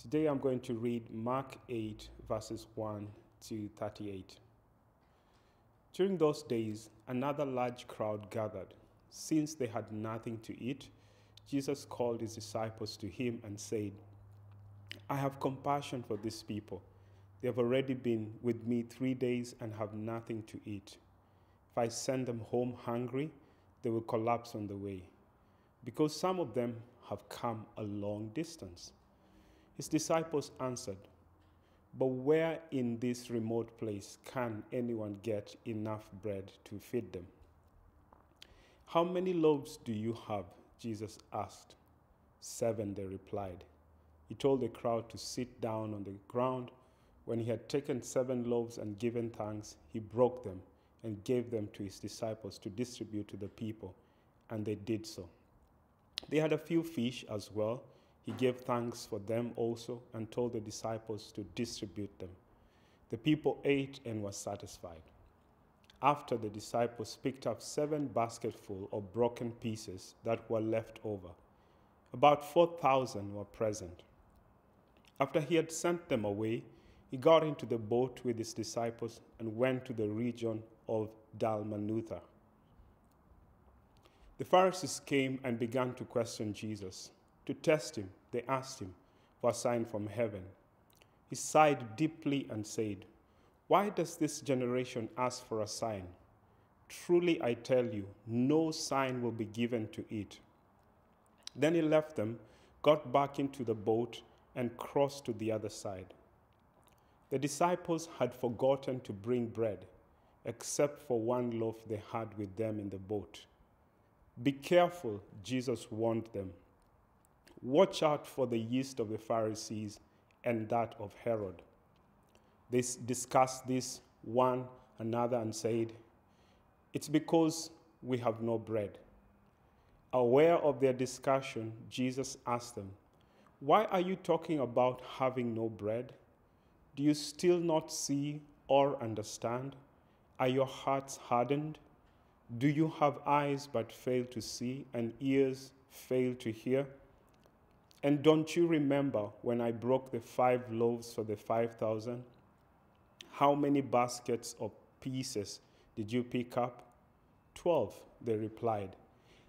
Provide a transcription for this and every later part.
Today I'm going to read Mark 8, verses 1 to 38. During those days, another large crowd gathered. Since they had nothing to eat, Jesus called his disciples to him and said, I have compassion for these people. They have already been with me three days and have nothing to eat. If I send them home hungry, they will collapse on the way, because some of them have come a long distance. His disciples answered, But where in this remote place can anyone get enough bread to feed them? How many loaves do you have? Jesus asked. Seven, they replied. He told the crowd to sit down on the ground. When he had taken seven loaves and given thanks, he broke them and gave them to his disciples to distribute to the people, and they did so. They had a few fish as well. He gave thanks for them also and told the disciples to distribute them. The people ate and were satisfied. After the disciples picked up seven basketful of broken pieces that were left over, about 4,000 were present. After he had sent them away, he got into the boat with his disciples and went to the region of Dalmanutha. The Pharisees came and began to question Jesus. To test him, they asked him for a sign from heaven. He sighed deeply and said, Why does this generation ask for a sign? Truly I tell you, no sign will be given to it. Then he left them, got back into the boat, and crossed to the other side. The disciples had forgotten to bring bread, except for one loaf they had with them in the boat. Be careful, Jesus warned them. Watch out for the yeast of the Pharisees and that of Herod. They discussed this one another and said, It's because we have no bread. Aware of their discussion, Jesus asked them, Why are you talking about having no bread? Do you still not see or understand? Are your hearts hardened? Do you have eyes but fail to see and ears fail to hear? And don't you remember when I broke the five loaves for the 5,000? How many baskets of pieces did you pick up? Twelve, they replied.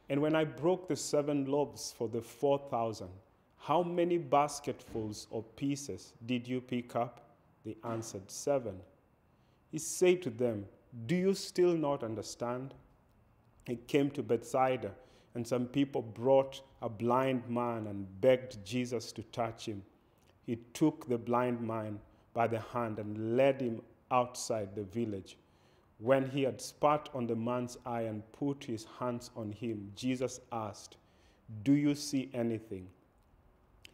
And when I broke the seven loaves for the 4,000, how many basketfuls of pieces did you pick up? They answered, Seven. He said to them, Do you still not understand? He came to Bethsaida, and some people brought a blind man and begged Jesus to touch him. He took the blind man by the hand and led him outside the village. When he had spat on the man's eye and put his hands on him, Jesus asked, Do you see anything?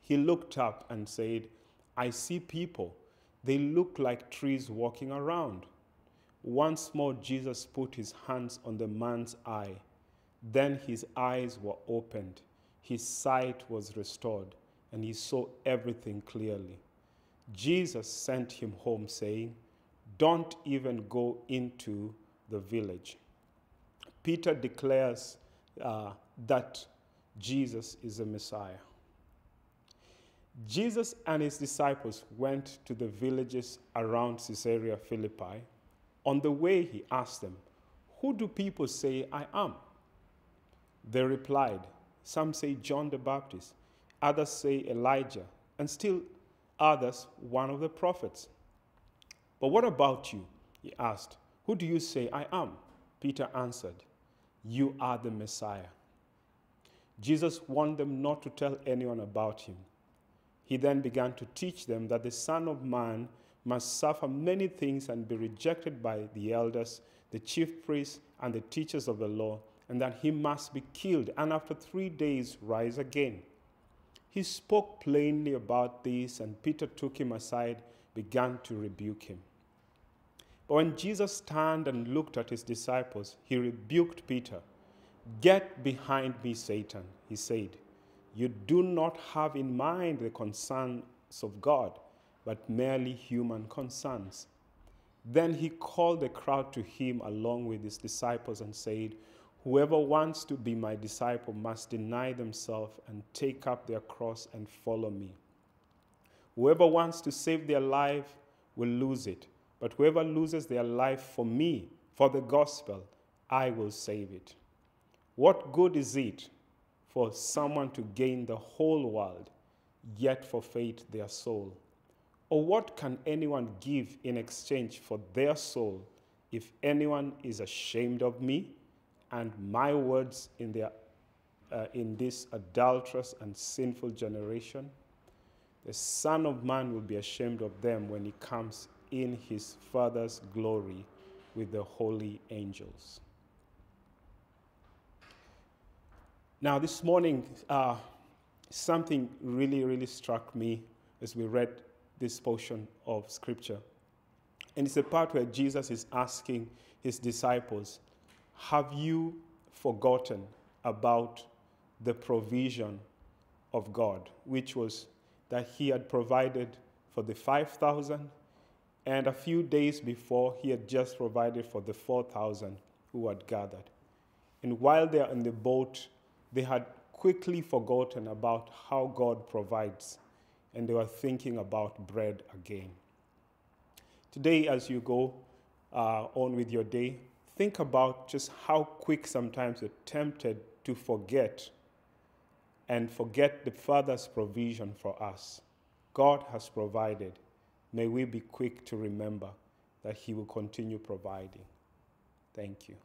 He looked up and said, I see people. They look like trees walking around. Once more, Jesus put his hands on the man's eye. Then his eyes were opened, his sight was restored, and he saw everything clearly. Jesus sent him home, saying, Don't even go into the village. Peter declares uh, that Jesus is the Messiah. Jesus and his disciples went to the villages around Caesarea Philippi. On the way, he asked them, Who do people say I am? They replied, Some say John the Baptist, others say Elijah, and still others one of the prophets. But what about you? He asked, Who do you say I am? Peter answered, You are the Messiah. Jesus warned them not to tell anyone about him. He then began to teach them that the Son of Man must suffer many things and be rejected by the elders, the chief priests, and the teachers of the law, and that he must be killed and after three days rise again. He spoke plainly about this, and Peter took him aside, began to rebuke him. But when Jesus turned and looked at his disciples, he rebuked Peter. Get behind me, Satan, he said. You do not have in mind the concerns of God, but merely human concerns. Then he called the crowd to him along with his disciples and said, Whoever wants to be my disciple must deny themselves and take up their cross and follow me. Whoever wants to save their life will lose it, but whoever loses their life for me, for the gospel, I will save it. What good is it for someone to gain the whole world, yet forfeit their soul? Or what can anyone give in exchange for their soul if anyone is ashamed of me and my words in, their, uh, in this adulterous and sinful generation? The Son of Man will be ashamed of them when he comes in his Father's glory with the holy angels. Now, this morning, uh, something really, really struck me as we read this portion of Scripture. And it's a part where Jesus is asking his disciples, Have you forgotten about the provision of God, which was that he had provided for the 5,000, and a few days before, he had just provided for the 4,000 who had gathered. And while they're in the boat, they had quickly forgotten about how God provides, and they were thinking about bread again. Today, as you go uh, on with your day, think about just how quick sometimes we're tempted to forget and forget the Father's provision for us. God has provided. May we be quick to remember that He will continue providing. Thank you.